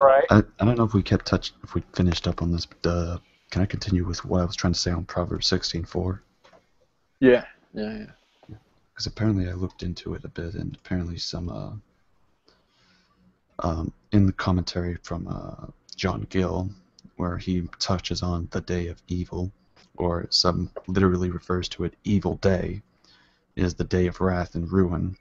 Right. I, I don't know if we kept touch if we finished up on this, but uh, can I continue with what I was trying to say on Proverbs 16:4? Yeah. Yeah. Yeah. Because apparently I looked into it a bit, and apparently some uh, um, in the commentary from uh, John Gill, where he touches on the day of evil, or some literally refers to it, evil day, is the day of wrath and ruin,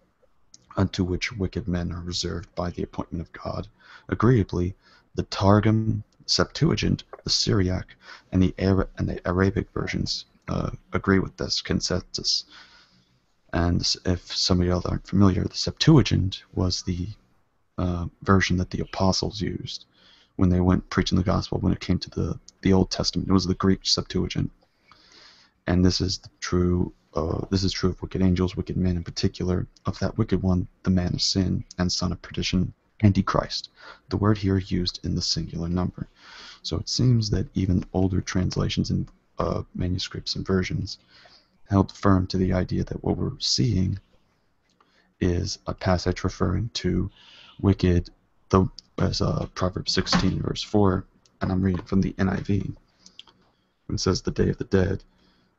unto which wicked men are reserved by the appointment of God. Agreeably, the Targum, Septuagint, the Syriac, and the, Ara- and the Arabic versions uh, agree with this consensus. And if some of y'all aren't familiar, the Septuagint was the uh, version that the apostles used when they went preaching the gospel when it came to the, the Old Testament. It was the Greek Septuagint. And this is the true uh, this is true of wicked angels, wicked men in particular, of that wicked one, the man of sin and son of perdition, Antichrist. The word here used in the singular number. So it seems that even older translations and uh, manuscripts and versions held firm to the idea that what we're seeing is a passage referring to wicked, the as uh, Proverbs 16 verse 4, and I'm reading from the NIV. It says, "The day of the dead."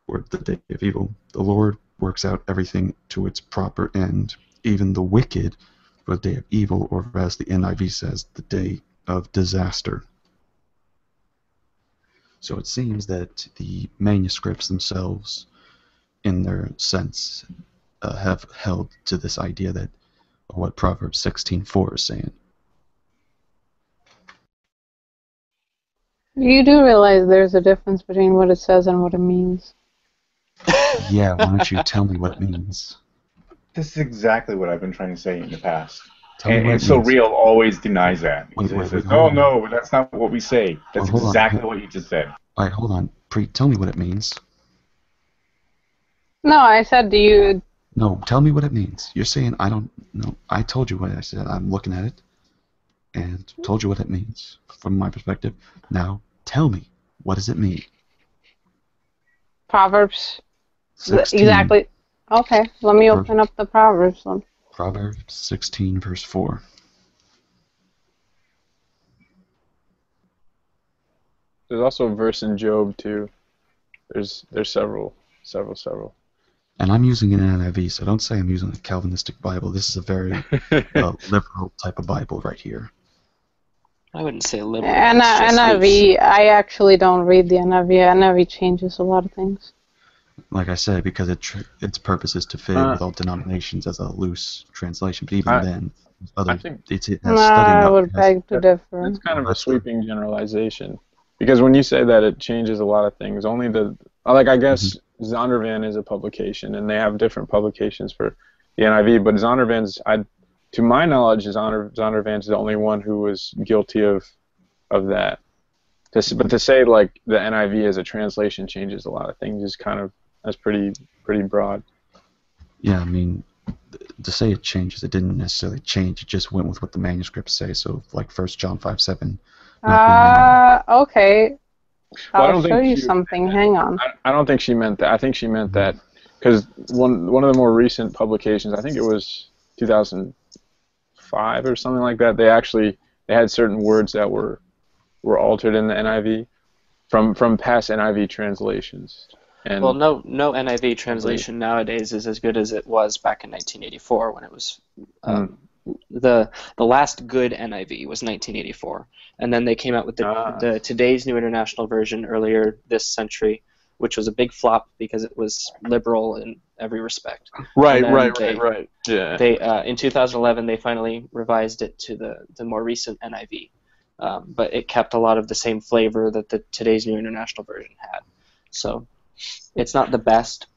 Or the day of evil. The Lord works out everything to its proper end, even the wicked for the day of evil, or as the NIV says, the day of disaster. So it seems that the manuscripts themselves, in their sense, uh, have held to this idea that what Proverbs 16:4 is saying. You do realize there's a difference between what it says and what it means. Yeah, why don't you tell me what it means? This is exactly what I've been trying to say in the past. Tell me And, what and so means. real always denies that. He Wait, wait, says, wait, oh, no, on. no, that's not what we say. That's Well, hold on. exactly what you just said. All right, hold on. Pre, tell me what it means. No, I said, do you? No, tell me what it means. You're saying I don't know. I told you what I said. I'm looking at it and told you what it means from my perspective. Now, tell me, what does it mean? Proverbs. 16, Exactly. Okay, let me Perfect. open up the Proverbs one. Proverbs 16, verse 4. There's also a verse in Job too. There's there's several, several, several. And I'm using an NIV, so don't say I'm using a Calvinistic Bible. This is a very uh, liberal type of Bible right here. I wouldn't say liberal. And it's just. NIV, I actually don't read the NIV. NIV changes a lot of things. Like I said, because it tr- its purpose is to fit Uh, with all denominations as a loose translation. But even I- then, other think- it's, it No, has study I would beg to differ. It's kind of a sweeping generalization because when you say that it changes a lot of things, only the like I guess Zondervan is a publication and they have different publications for the NIV, but Zondervan's I to my knowledge Zonder, Zondervan's the only one who was guilty of of that. To but to say like the NIV as a translation changes a lot of things is kind of that's pretty pretty broad. Yeah, I mean, th- to say it changes, it didn't necessarily change. It just went with what the manuscripts say. So, like First John five seven. Uh, okay. Well, I I'll don't show think you you- something. Hang on. I, I don't think she meant that. I think she meant that because one one of the more recent publications, I think it was 2005 or something like that. They actually they had certain words that were were altered in the NIV from from past NIV translations. And Well, no, no NIV translation nowadays is as good as it was back in 1984 when it was. Um, The the last good NIV was 1984, and then they came out with the, Ah. the today's New International Version earlier this century, which was a big flop because it was liberal in every respect. right, right, they- right, right. Yeah. They uh, in 2011 they finally revised it to the the more recent NIV, um, but it kept a lot of the same flavor that the today's New International Version had. So it's not the best, but